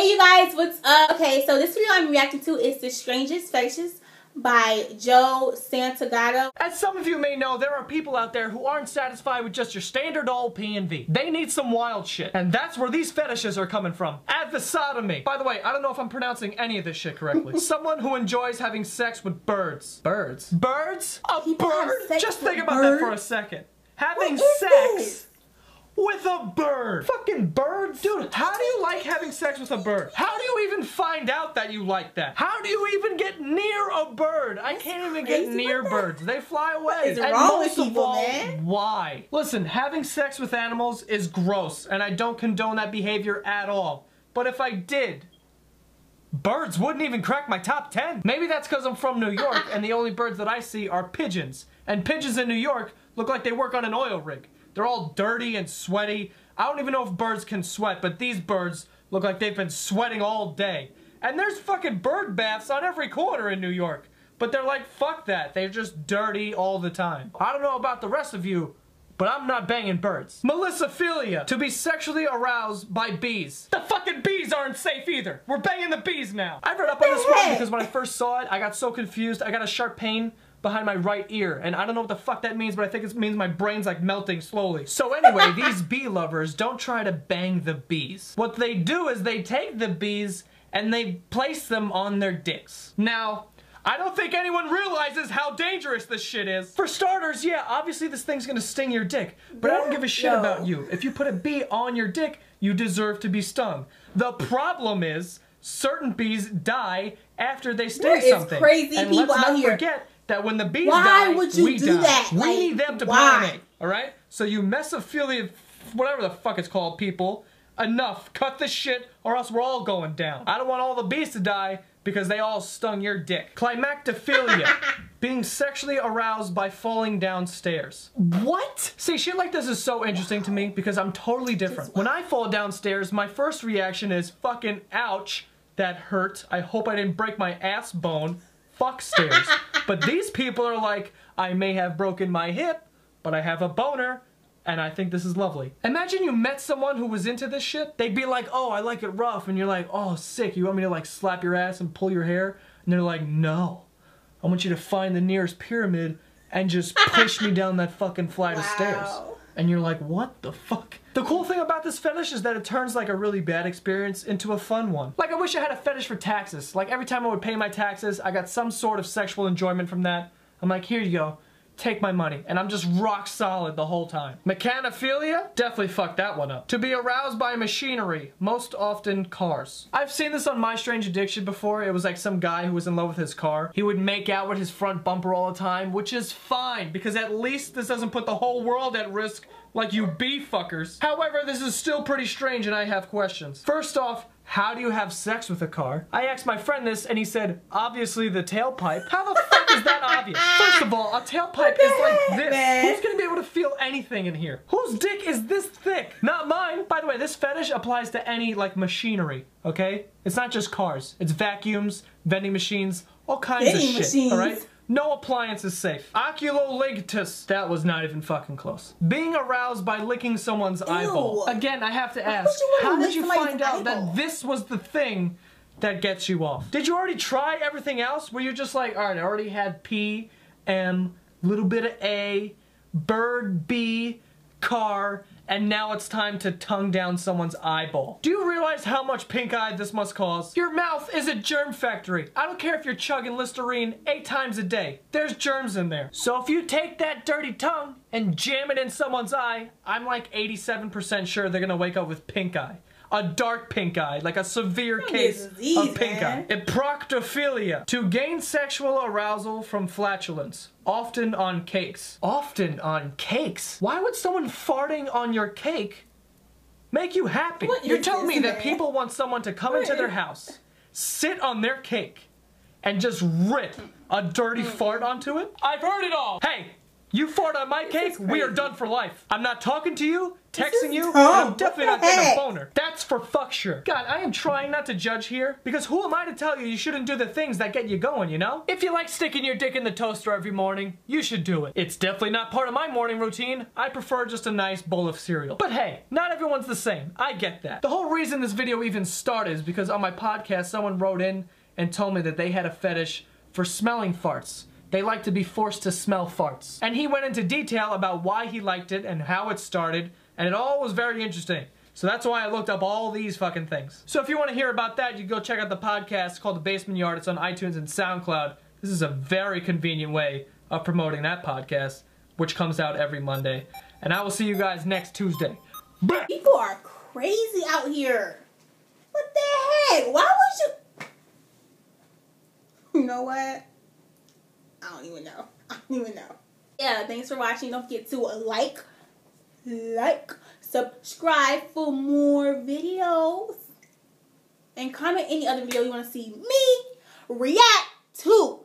Hey you guys, what's up? Okay, so this video I'm reacting to is The Strangest Fetishes by Joe Santagato. As some of you may know, there are people out there who aren't satisfied with just your standard old P&V. They need some wild shit. And that's where these fetishes are coming from. Advisotomy. By the way, I don't know if I'm pronouncing any of this shit correctly. Someone who enjoys having sex with birds. Birds? Birds? A People bird? Just think about birds? that for a second. Having sex this? with a bird. Fucking birds? Dude, how do you like having sex with a bird? How do you even find out that you like that? How do you even get near a bird? I can't even get near birds. They fly away. What is And wrong with most of people, all, man? Why? Listen, having sex with animals is gross, and I don't condone that behavior at all. But if I did, birds wouldn't even crack my top 10. Maybe that's because I'm from New York, and the only birds that I see are pigeons. And pigeons in New York look like they work on an oil rig. They're all dirty and sweaty. I don't even know if birds can sweat, but these birds look like they've been sweating all day. And there's fucking bird baths on every corner in New York. But they're like, fuck that. They're just dirty all the time. I don't know about the rest of you, but I'm not banging birds. Melissophilia. To be sexually aroused by bees. The fucking bees aren't safe either. We're banging the bees now. I read up on this one because when I first saw it, I got so confused. I got a sharp pain behind my right ear, and I don't know what the fuck that means, but I think it means my brain's like melting slowly. So anyway, these bee lovers don't try to bang the bees. What they do is they take the bees and they place them on their dicks. Now, I don't think anyone realizes how dangerous this shit is. For starters, yeah, obviously this thing's gonna sting your dick, but I don't give a shit No. about you. If you put a bee on your dick, you deserve to be stung. The problem is, certain bees die after they sting There is something. crazy and people let's out not here. forget that when the bees Why die, would you we do die. that? We Like, need them to why? pollinate, all right? So you mesophilia, whatever the fuck it's called, people, enough. Cut the shit, or else we're all going down. I don't want all the bees to die because they all stung your dick. Climactophilia. Being sexually aroused by falling downstairs. What? See, shit like this is so interesting to me because I'm totally different. When I fall downstairs, my first reaction is fucking ouch, that hurt. I hope I didn't break my ass bone. Fuck stairs. but these people are like, I may have broken my hip, but I have a boner, and I think this is lovely. Imagine you met someone who was into this shit. They'd be like, oh, I like it rough, and you're like, oh, sick. You want me to like slap your ass and pull your hair? And they're like, no. I want you to find the nearest pyramid and just push me down that fucking flight of stairs. And you're like, what the fuck? The cool thing about this fetish is that it turns like a really bad experience into a fun one. Like I wish I had a fetish for taxes. Like every time I would pay my taxes, I got some sort of sexual enjoyment from that. I'm like, here you go. Take my money. And I'm just rock solid the whole time. Mechanophilia? Definitely fucked that one up. To be aroused by machinery, most often cars. I've seen this on My Strange Addiction before. It was like some guy who was in love with his car. He would make out with his front bumper all the time, which is fine because at least this doesn't put the whole world at risk like you bee fuckers. However, this is still pretty strange and I have questions. First off, how do you have sex with a car? I asked my friend this and he said, obviously the tailpipe. How the fuck is that obvious? First of all, a tailpipe is like this. man? Who's gonna be able to feel anything in here? Whose dick is this thick? Not mine. By the way, this fetish applies to any like machinery, okay? It's not just cars. It's vacuums, vending machines, all kinds of shit, machines. alright? No appliance is safe. Oculoligtus. That was not even fucking close. Being aroused by licking someone's eyeball. Again, I have to ask, you how did you find out eyeball? that this was the thing that gets you off? Did you already try everything else? Where you're just like, alright, I already had P, M, little bit of A, bird, B, car, and now it's time to tongue down someone's eyeball. Do you realize how much pink eye this must cause? Your mouth is a germ factory. I don't care if you're chugging Listerine eight times a day. There's germs in there. So if you take that dirty tongue and jam it in someone's eye, I'm like 87% sure they're gonna wake up with pink eye. A dark pink eye, like a severe case disease, of pink man. eye. Proctophilia. To gain sexual arousal from flatulence. Often on cakes. Often on cakes? Why would someone farting on your cake make you happy? What You're telling me this, that people want someone to come into their house, sit on their cake, and just rip a dirty fart onto it? I've heard it all! Hey! You fart on my cake, we are done for life. I'm not talking to you, texting you, and. I'm definitely not getting a boner. That's for fuck sure. God, I am trying not to judge here because who am I to tell you you shouldn't do the things that get you going, you know? If you like sticking your dick in the toaster every morning, you should do it. It's definitely not part of my morning routine. I prefer just a nice bowl of cereal. But hey, not everyone's the same. I get that. The whole reason this video even started is because on my podcast, someone wrote in and told me that they had a fetish for smelling farts. They like to be forced to smell farts. And he went into detail about why he liked it and how it started, and it all was very interesting. So that's why I looked up all these fucking things. So if you want to hear about that, you go check out the podcast called The Basement Yard. It's on iTunes and SoundCloud. This is a very convenient way of promoting that podcast, which comes out every Monday. And I will see you guys next Tuesday. People are crazy out here. What the heck? Why would you? You know what? I don't even know. I don't even know. Yeah, thanks for watching. Don't forget to like, like, subscribe for more videos, and comment any other video you want to see me react to.